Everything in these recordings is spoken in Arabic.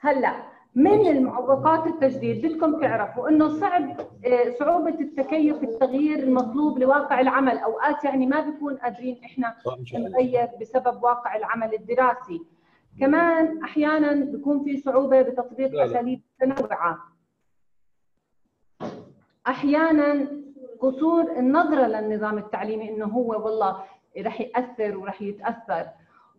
هلا من المعوقات التجديد بدكم تعرفوا إنه صعب صعوبة التكيف التغيير المطلوب لواقع العمل. أوقات يعني ما بيكون قادرين إحنا نغير بسبب واقع العمل الدراسي. كمان أحيانا بيكون في صعوبة بتطبيق أساليب متنوعه أحيانا قصور النظرة للنظام التعليمي إنه هو والله رح يأثر ورح يتأثر.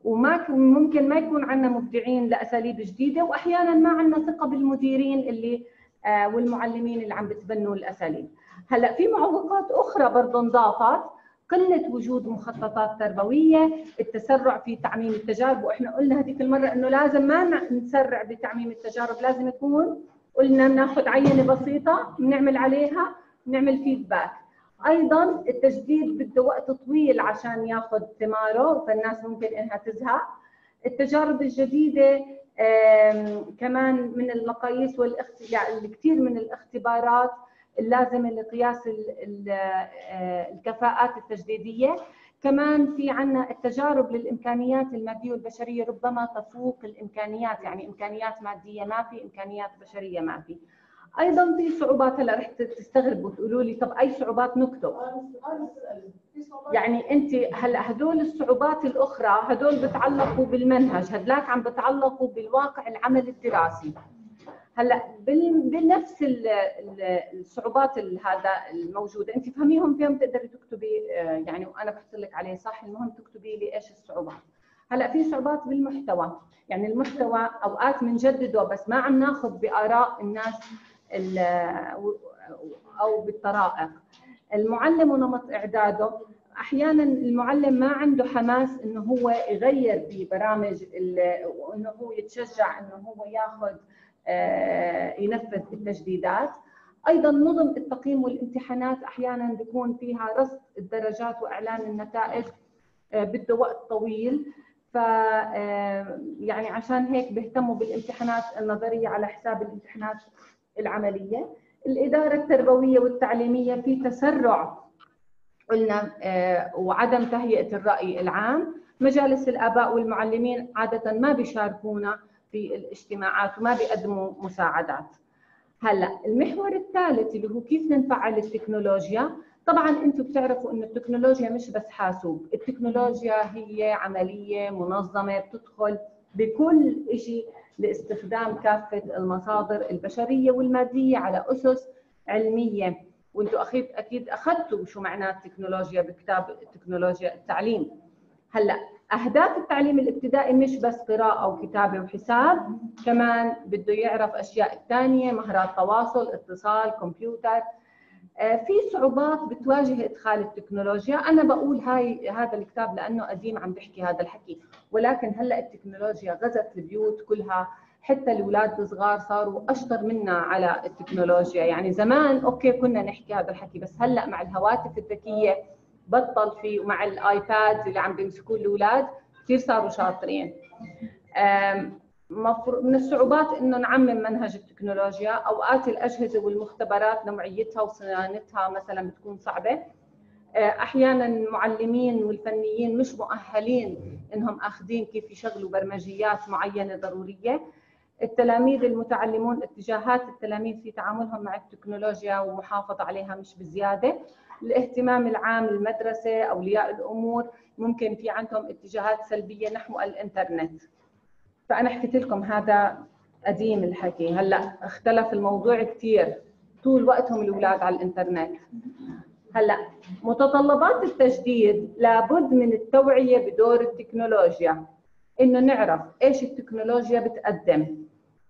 وما ممكن ما يكون عندنا مبدعين لأساليب جديدة وأحيانا ما عندنا ثقة بالمديرين اللي آه والمعلمين اللي عم بتبنوا الأساليب. هلأ في معوقات أخرى برضه انضافت قلة وجود مخططات تربوية التسرع في تعميم التجارب وإحنا قلنا هذيك المرة إنه لازم ما نسرع بتعميم التجارب لازم يكون قلنا بناخذ عينة بسيطة بنعمل عليها بنعمل فيدباك أيضا التجديد بده وقت طويل عشان ياخذ ثماره فالناس ممكن إنها تزهق. التجارب الجديدة كمان من المقاييس والكثير من الاختبارات اللازمة لقياس آه، الكفاءات التجديدية. كمان في عندنا التجارب للإمكانيات المادية والبشرية ربما تفوق الإمكانيات يعني إمكانيات مادية ما في إمكانيات بشرية ما في. أيضا في صعوبات هلأ رح تستغربوا تقولوا لي طب أي صعوبات نكتب؟ يعني أنت هلأ هدول الصعوبات الأخرى هدول بتعلقوا بالمنهج هدلاك عم بتعلقوا بالواقع العمل الدراسي. هلأ بنفس الصعوبات هذا الموجودة أنت فهميهم فيهم تقدري تكتبي آه، يعني وأنا بحط لك عليه صح؟ المهم تكتبي لي إيش الصعوبات. هلأ في صعوبات بالمحتوى يعني المحتوى أوقات بنجدده بس ما عم ناخذ بآراء الناس أو بالطرائق. المعلم ونمط إعداده. أحيانا المعلم ما عنده حماس إنه هو يغير ببرامج وإنه هو يتشجع إنه هو ياخذ آه، ينفذ التجديدات. أيضا نظم التقييم والامتحانات. أحيانا بيكون فيها رصد الدرجات وإعلان النتائج آه، بده وقت طويل. ف آه، يعني عشان هيك بيهتموا بالامتحانات النظرية على حساب الامتحانات. العملية. الإدارة التربوية والتعليمية في تسرع قلنا وعدم تهيئة الرأي العام. مجالس الآباء والمعلمين عادة ما بيشاركونا في الاجتماعات وما بيقدموا مساعدات. هلأ المحور الثالث اللي هو كيف نفعل التكنولوجيا. طبعا أنتم بتعرفوا إنه التكنولوجيا مش بس حاسوب. التكنولوجيا هي عملية منظمة بتدخل بكل شيء لاستخدام كافة المصادر البشرية والمادية على أسس علمية. وأنتم أكيد أكيد أخذتوا شو معناه التكنولوجيا بكتاب تكنولوجيا التعليم. هلأ أهداف التعليم الابتدائي مش بس قراءة وكتابه وحساب كمان بده يعرف أشياء ثانية مهارات تواصل اتصال كمبيوتر في صعوبات بتواجه إدخال التكنولوجيا. أنا بقول هاي هذا الكتاب لأنه قديم عم بحكي هذا الحكي. ولكن هلأ التكنولوجيا غزت البيوت كلها. حتى الأولاد الصغار صاروا أشطر منا على التكنولوجيا. يعني زمان أوكي كنا نحكي هذا الحكي بس هلأ مع الهواتف الذكية بطل في ومع الآيباد اللي عم بيمسكوه الأولاد كثير صاروا شاطرين. من الصعوبات إنه نعمم منهج التكنولوجيا أوقات الأجهزة والمختبرات نوعيتها وصيانتها مثلا بتكون صعبة. آه، أحيانا المعلمين والفنيين مش مؤهلين إنهم آخذين كيف يشغلوا برمجيات معينة ضرورية. التلاميذ المتعلمون اتجاهات التلاميذ في تعاملهم مع التكنولوجيا ومحافظة عليها مش بزيادة. الاهتمام العام المدرسة أولياء الأمور ممكن في عندهم اتجاهات سلبية نحو الإنترنت. فأنا حكيت لكم هذا قديم الحكي. هلأ اختلف الموضوع كثير طول وقتهم الأولاد على الإنترنت. هلأ متطلبات التجديد لابد من التوعية بدور التكنولوجيا. إنه نعرف إيش التكنولوجيا بتقدم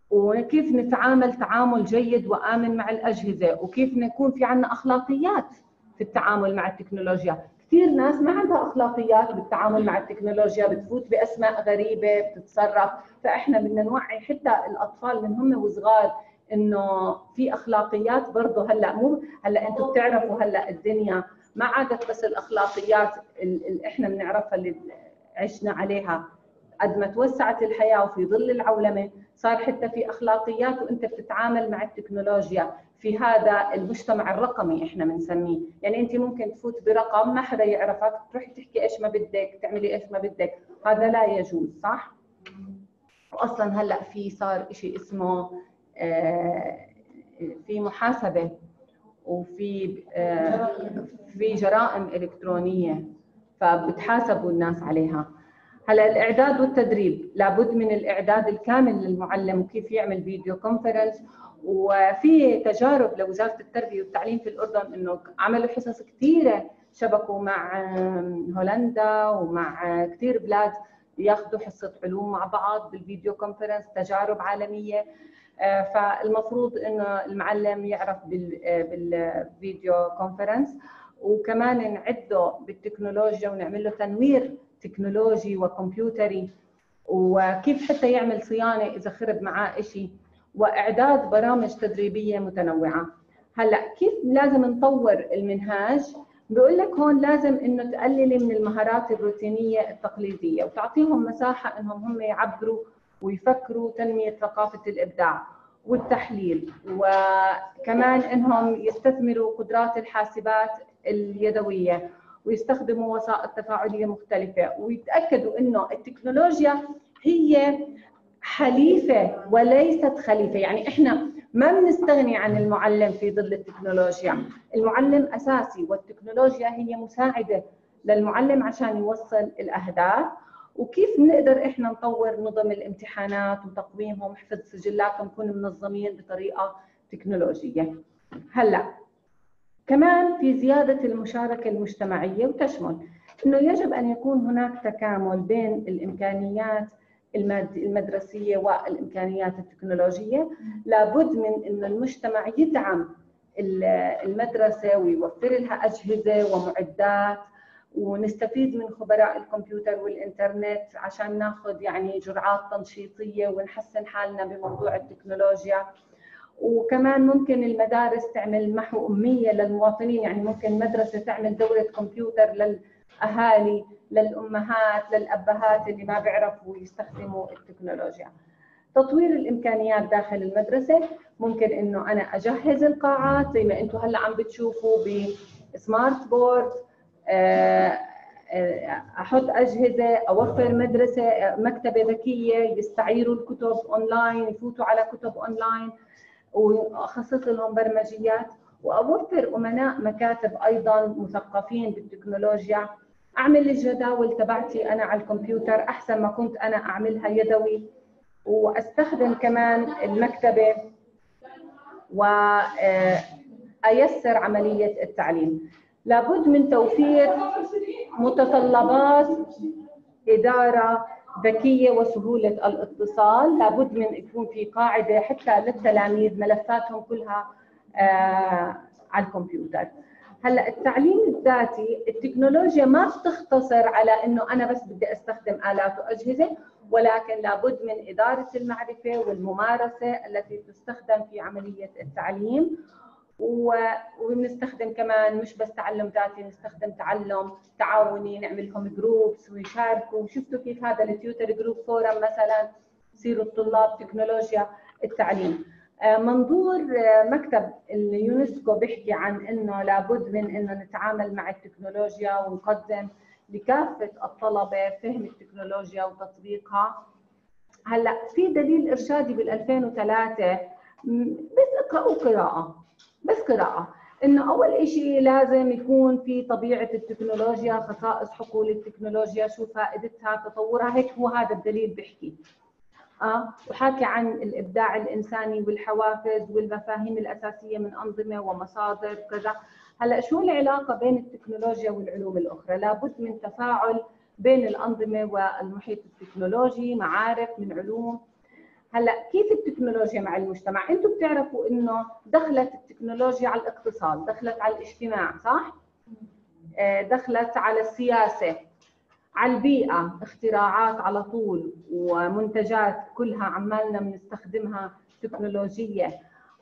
وكيف نتعامل تعامل جيد وآمن مع الأجهزة وكيف نكون في عندنا أخلاقيات في التعامل مع التكنولوجيا. كثير ناس ما عندها أخلاقيات بالتعامل مع التكنولوجيا بتفوت بأسماء غريبة بتتصرف. فإحنا بدنا نوعي حتى الأطفال من هم وصغار إنه في أخلاقيات برضه هلأ مو هلأ أنتم بتعرفوا هلأ الدنيا. ما عادت بس الأخلاقيات اللي إحنا بنعرفها اللي عشنا عليها. قد ما توسعت الحياة وفي ظل العولمة صار حتى في أخلاقيات وأنت بتتعامل مع التكنولوجيا. في هذا المجتمع الرقمي إحنا بنسميه. يعني أنت ممكن تفوت برقم ما حدا يعرفك تروحي تحكي إيش ما بدك تعملي إيش ما بدك. هذا لا يجوز صح؟ واصلا هلأ في صار شيء اسمه آه، في محاسبة وفي آه، في جرائم إلكترونية. فبتحاسبوا الناس عليها. هلا الإعداد والتدريب لابد من الإعداد الكامل للمعلم وكيف يعمل فيديو كونفرنس وفي تجارب لوزارة التربية والتعليم في الأردن إنه عملوا حصص كثيره شبكوا مع هولندا ومع كثير بلاد ياخذوا حصة علوم مع بعض بال video conference تجارب عالمية. آه، فالمفروض إنه المعلم يعرف آه، بال video conference وكمان نعده بالتكنولوجيا ونعمل له تنوير تكنولوجي وكمبيوتري وكيف حتى يعمل صيانة إذا خرب معاه شيء وإعداد برامج تدريبية متنوعة. هلأ كيف لازم نطور المنهاج؟ بيقول لك هون لازم إنه تقللي من المهارات الروتينية التقليدية وتعطيهم مساحة إنهم هم يعبروا ويفكروا تنمية ثقافة الإبداع والتحليل. وكمان إنهم يستثمروا قدرات الحاسبات اليدوية. ويستخدموا وسائط تفاعليه مختلفة. ويتأكدوا إنه التكنولوجيا هي حليفة وليست خليفة. يعني إحنا ما بنستغني عن المعلم في ظل التكنولوجيا. المعلم أساسي والتكنولوجيا هي مساعدة للمعلم عشان يوصل الأهداف. وكيف بنقدر إحنا نطور نظم الامتحانات وتقويمهم حفظ سجلاتهم نكون منظمين بطريقة تكنولوجية. هلأ كمان في زيادة المشاركة المجتمعية وتشمل إنه يجب أن يكون هناك تكامل بين الإمكانيات المدرسية والإمكانيات التكنولوجية. لابد من ان المجتمع يدعم المدرسة ويوفر لها أجهزة ومعدات ونستفيد من خبراء الكمبيوتر والإنترنت عشان ناخذ يعني جرعات تنشيطية ونحسن حالنا بموضوع التكنولوجيا. وكمان ممكن المدارس تعمل محو أمية للمواطنين يعني ممكن مدرسة تعمل دورة كمبيوتر للأهالي للأمهات للأبهات اللي ما بيعرفوا يستخدموا التكنولوجيا. تطوير الإمكانيات داخل المدرسة ممكن إنه أنا أجهز القاعات زي ما أنتم هلأ عم بتشوفوا ب smart board آه، آه، أحط أجهزة أوفر مدرسة مكتبة ذكية يستعيروا الكتب اونلاين يفوتوا على كتب اونلاين واخصص لهم برمجيات وأوفر أمناء مكاتب أيضا مثقفين بالتكنولوجيا. أعمل الجداول تبعتي أنا على الكمبيوتر أحسن ما كنت أنا أعملها يدوي. وأستخدم كمان المكتبة وايسر عملية التعليم. لابد من توفير متطلبات إدارة ذكية وسهولة الاتصال. لابد من يكون في قاعدة حتى للتلاميذ ملفاتهم كلها آه على الكمبيوتر. هلا التعليم الذاتي التكنولوجيا ما بتختصر على إنه أنا بس بدي أستخدم آلات وأجهزة ولكن لابد من إدارة المعرفة والممارسة التي تستخدم في عملية التعليم. وبنستخدم كمان مش بس تعلم ذاتي نستخدم تعلم تعاوني نعمل لهم groups ويشاركوا. شفتوا كيف هذا ال tutor group form مثلا؟ يصيروا الطلاب تكنولوجيا التعليم. آه، منظور آه، مكتب اليونسكو بيحكي عن إنه لابد من إنه نتعامل مع التكنولوجيا ونقدم لكافة الطلبة فهم التكنولوجيا وتطبيقها. هلأ في دليل إرشادي بال 2003 بس اقراوا قراءة. بس قراءة. إنه أول شيء لازم يكون في طبيعة التكنولوجيا خصائص حقول التكنولوجيا شو فائدتها تطورها. هيك هو هذا الدليل بيحكي. آه وحاكي عن الإبداع الإنساني والحوافز والمفاهيم الأساسية من أنظمة ومصادر كذا. هلأ شو العلاقة بين التكنولوجيا والعلوم الأخرى؟ لابد من تفاعل بين الأنظمة والمحيط التكنولوجي معارف من علوم. هلا كيف التكنولوجيا مع المجتمع؟ أنتم بتعرفوا انه دخلت التكنولوجيا على الاقتصاد دخلت على الاجتماع صح؟ آه، دخلت على السياسة على البيئة اختراعات على طول ومنتجات كلها عمالنا بنستخدمها تكنولوجية.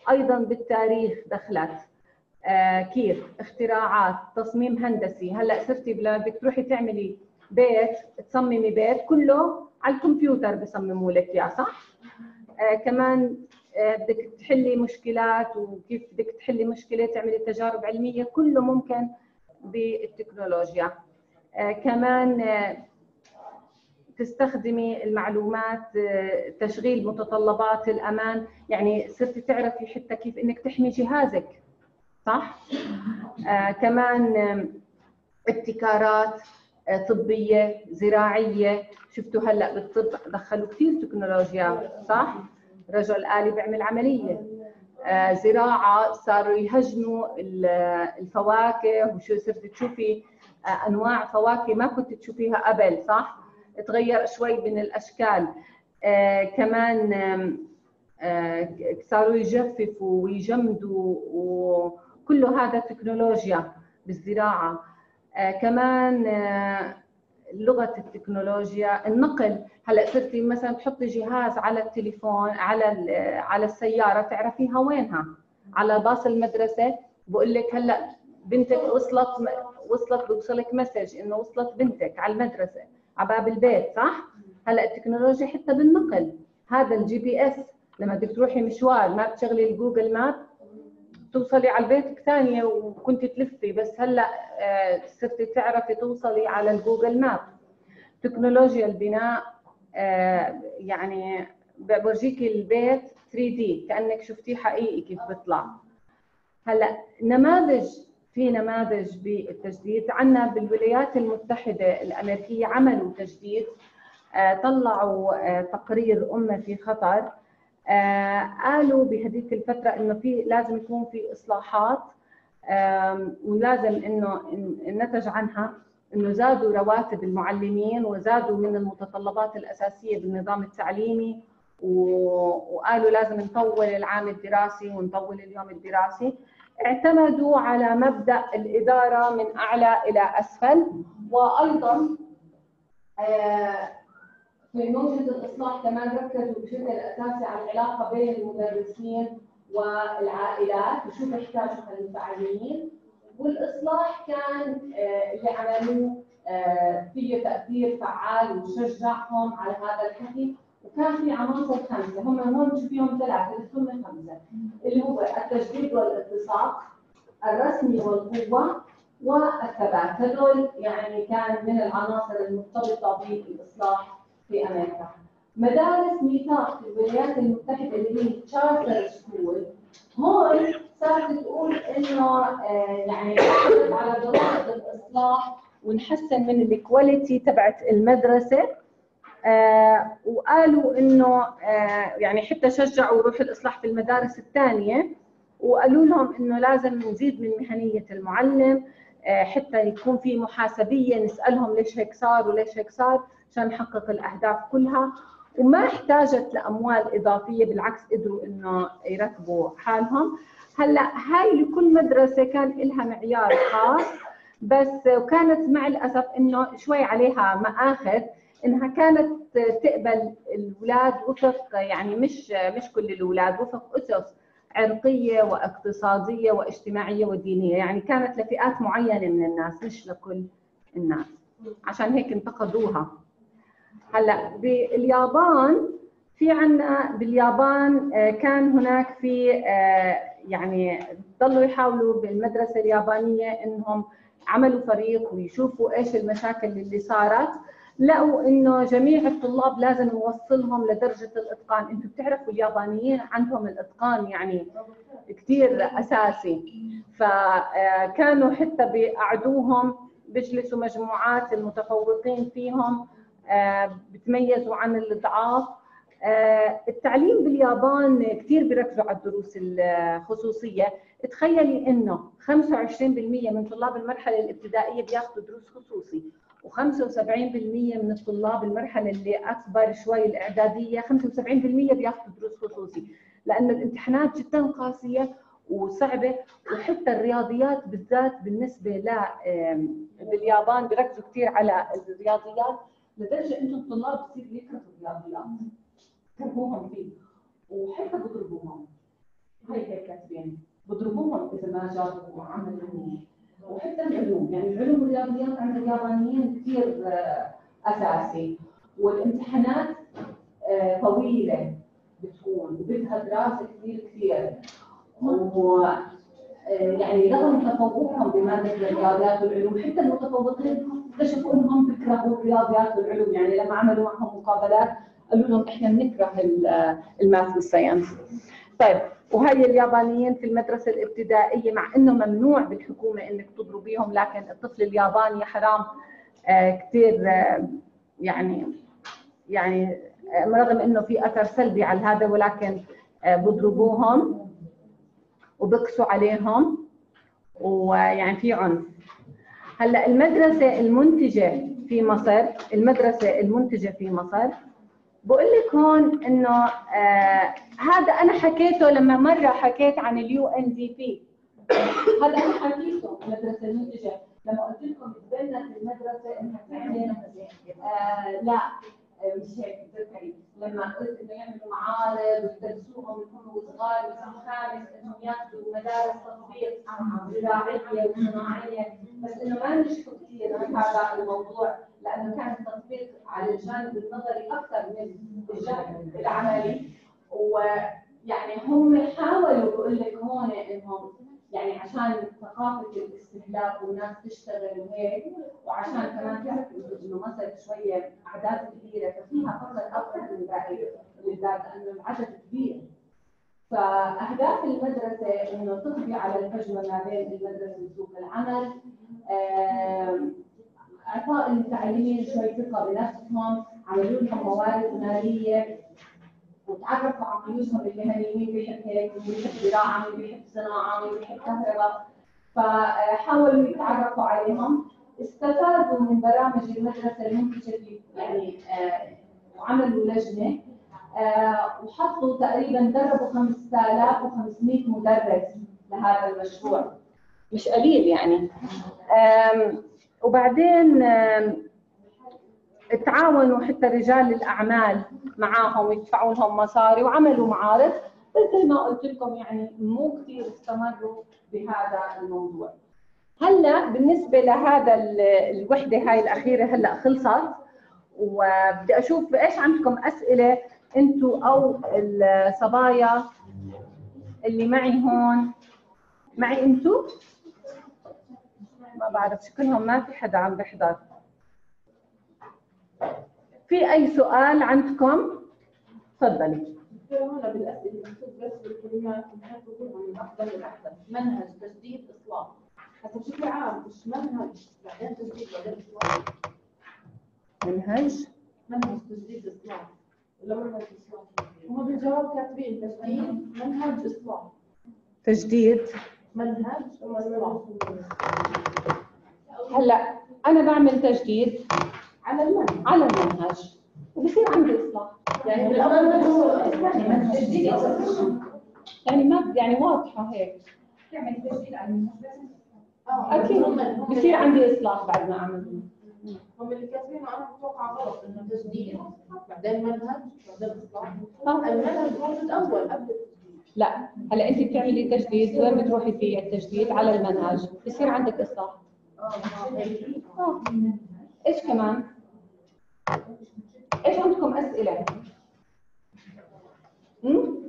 أيضا بالتاريخ دخلت. آه كيف؟ اختراعات تصميم هندسي. هلا صرتي بدك تروحي تعملي بيت تصممي بيت كله على الكمبيوتر بصمموا لك إياه صح؟ آه كمان آه بدك تحلي مشكلات وكيف بدك تحلي مشكلة تعملي تجارب علمية كله ممكن بالتكنولوجيا. آه، كمان آه، تستخدمي المعلومات آه، تشغيل متطلبات الأمان. يعني صرتي تعرفي حتى كيف إنك تحمي جهازك صح؟ آه كمان ابتكارات. طبية زراعية. شفتوا هلأ بالطب دخلوا كثير تكنولوجيا صح؟ رجل آلي بيعمل عملية. آه زراعة صاروا يهجنوا الفواكه. وشو صرت تشوفي؟ آه أنواع فواكه ما كنت تشوفيها قبل صح؟ تغير شوي من الأشكال. آه كمان آه صاروا يجففوا ويجمدوا وكل هذا تكنولوجيا بالزراعة. آه كمان آه لغة التكنولوجيا. النقل هلأ صرتي مثلا تحطي جهاز على التليفون على على السيارة تعرفيها وينها؟ على باص المدرسة. بقول لك هلأ بنتك وصلت وصلت بوصلك message إنه وصلت بنتك على المدرسة على باب البيت صح؟ هلأ التكنولوجيا حتى بالنقل. هذا ال GPS لما بدك تروحي مشوار ما بتشغلي ال Google Map توصلي على بيتك ثانية وكنت تلفي بس هلأ آه، صرتي تعرفي توصلي على ال Google Map. تكنولوجيا البناء آه، يعني بورجيكي البيت 3 دي كأنك شفتيه حقيقي كيف بيطلع. هلأ نماذج في نماذج بالتجديد. عندنا بالولايات المتحدة الأمريكية عملوا تجديد آه، طلعوا تقرير أمة في خطر. قالوا بهذيك الفترة إنه في لازم يكون في إصلاحات ولازم إنه النتج عنها إنه زادوا رواتب المعلمين وزادوا من المتطلبات الأساسية بالنظام التعليمي وقالوا لازم نطول العام الدراسي ونطول اليوم الدراسي. اعتمدوا على مبدأ الإدارة من أعلى إلى أسفل وأيضا آه في موجة الإصلاح كمان ركزوا بشكل أساسي على العلاقة بين المدرسين والعائلات وشو بيحتاجوا المتعلمين والإصلاح كان آه، اللي عملوه آه، فيه تأثير فعال وشجعهم على هذا الحكي. وكان في عناصر خمسة هم هون تشوفيهم ثلاثة بس هم خمسة. اللي هو التجديد والاتساق الرسمي والقوة والثبات. هذول يعني كان من العناصر المرتبطة بالإصلاح في أمريكا. مدارس ميثاق في الولايات المتحدة اللي هي charter school هون صارت تقول إنه آه، يعني على ضروره الإصلاح ونحسن من ال quality تبعت المدرسة. آه وقالوا إنه آه يعني حتى شجعوا روح الإصلاح في المدارس الثانية. وقالوا لهم إنه لازم نزيد من مهنية المعلم آه حتى يكون في محاسبية. نسألهم ليش هيك صار وليش هيك صار. عشان نحقق الأهداف كلها وما احتاجت لأموال إضافية بالعكس قدروا إنه يركبوا حالهم. هلأ هاي لكل مدرسة كان لها معيار خاص بس وكانت مع الأسف إنه شوي عليها مآخذ إنها كانت تقبل الاولاد وفق يعني مش مش كل الاولاد وفق أسس عرقية واقتصادية واجتماعية ودينية. يعني كانت لفئات معينة من الناس مش لكل الناس. عشان هيك انتقدوها. هلا باليابان في عندنا باليابان آه، كان هناك في آه، يعني ضلوا يحاولوا بالمدرسة اليابانية إنهم عملوا فريق ويشوفوا إيش المشاكل اللي صارت. لقوا إنه جميع الطلاب لازم نوصلهم لدرجة الإتقان، أنتم بتعرفوا اليابانيين عندهم الإتقان يعني كثير أساسي. فكانوا آه، حتى بيقعدوهم بيجلسوا مجموعات المتفوقين فيهم. بتميزوا عن الضعاف. آه، التعليم باليابان كثير بيركزوا على الدروس الخصوصية. تخيلي إنه 25% من طلاب المرحلة الابتدائية بياخذوا دروس خصوصي و75% من الطلاب المرحلة اللي أكبر شوي الإعدادية 75% بياخذوا دروس خصوصي. لأن الامتحانات جدا قاسية وصعبة وحتى الرياضيات بالذات بالنسبة ل باليابان بيركزوا كثير على الرياضيات. لدرجة إنه الطلاب بصير يكرهوا الرياضيات كرهوهم فيه. وحتى بضربوهم. هي هيك كاتبين. بضربوهم إذا ما جابوا عملوا وحتى العلوم. يعني العلوم والرياضيات عند اليابانيين كثير آه، أساسي. والامتحانات آه، طويلة بتكون. وبدها دراسه كثير كثير و آه، يعني رغم تفوقهم بمادة الرياضيات والعلوم حتى المتفوقين اكتشفوا إنهم بيكرهوا الرياضيات والعلوم. يعني لما عملوا معهم مقابلات قالوا لهم إحنا بنكره الماث والساينس. طيب وهي اليابانيين في المدرسة الابتدائية مع إنه ممنوع بالحكومة إنك تضربيهم لكن الطفل الياباني حرام آه كثير آه يعني يعني آه رغم إنه في أثر سلبي على هذا ولكن بضربوهم وبكسوا عليهم ويعني في عنف. هلا المدرسة المنتجة في مصر المدرسة المنتجة في مصر. بقول لك هون إنه آه هذا أنا حكيته لما مرة حكيت عن اليو ان دي بي هذا أنا حكيته المدرسة المنتجه لما قلت لكم تبنت المدرسة إنها تعمل آه لا مش هيك تذكري لما قلت إنه يعملوا معارض ويدرسوهم يكونوا صغار مثل خامس إنهم ياخذوا مدارس تطبيق زراعيه وصناعيه بس إنه ما نجحوا كثير هذا الموضوع لأنه كان التطبيق على الجانب النظري أكثر من الجانب العملي. ويعني هم حاولوا بقول لك هون إنهم يعني عشان ثقافة الاستهلاك والناس تشتغل وهيك وعشان كمان تعرفوا إنه مصر شوية أعداد كبيرة ففيها فقط أكثر من باقي البلاد لأنه العدد كبير. فأهداف المدرسة إنه تقضي على الفجوه ما بين المدرسة وسوق العمل. أعطاء المتعلمين شوي ثقة بنفسهم عملوا لهم موارد مالية وتعرفوا على قيودهم المهنية مين بيحب هيك مين بيحب زراعة مين بيحب صناعة مين بيحب كهرباء. فحاولوا يتعرفوا عليهم. استفادوا من برامج المدرسة المنتجه يعني وعملوا لجنه آه وحطوا تقريبا دربوا 5500 مدرس لهذا المشروع. مش قليل يعني. وبعدين تعاونوا حتى رجال الأعمال معاهم يدفعوا لهم مصاري وعملوا معارض. بس زي ما قلت لكم يعني مو كثير استمروا بهذا الموضوع. هلأ بالنسبة لهذا الوحدة هاي الأخيرة هلأ خلصت وبدي أشوف إيش عندكم أسئلة أنتم أو الصبايا اللي معي هون. معي أنتم ما بعرف شكلهم ما في حدا عم بيحضر في أي سؤال عندكم؟ تفضلي. منهج تجديد اصلاح هسه بشكل عام مش منهج بعدين تجديد بعدين اصلاح منهج؟ منهج تجديد اصلاح هم بالجواب كاتبين تجديد منهج اصلاح تجديد. منهج اصلاح هلا أنا بعمل تجديد على المنهج. على المنهج. وبصير عندي إصلاح. يعني بالاول يعني يعني ما يعني واضحة هيك. تعمل تجديد على المنهج. أكيد. بصير عندي إصلاح بعد ما أعمل. هم اللي كاتبينه أنا بتوقع غلط إنه تجديد بعدين منهج بعدين اصلاح آه. المنهج موجود اول قبل لا. هلا أنت بتعملي تجديد وين بتروحي فيه التجديد؟ على المنهج. بصير عندك اصلاح آه. إيش كمان؟ إيش عندكم أسئلة؟ امم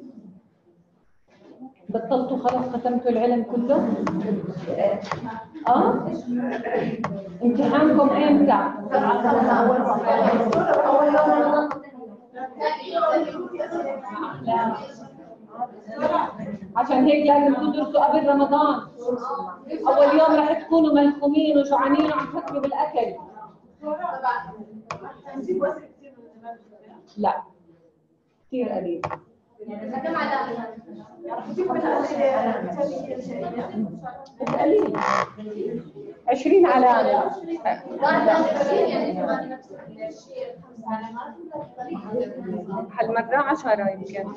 بطلتوا خلاص ختمتوا العلم كله. آه؟ امتحانكم إمتى عشان هيك لازم تدرسوا قبل رمضان. أول يوم رح تكونوا ملخومين وجوعانين وعم تفكروا بالأكل. لا. كثير قليل. قليل 20 علامة هالمرة 10 يمكن.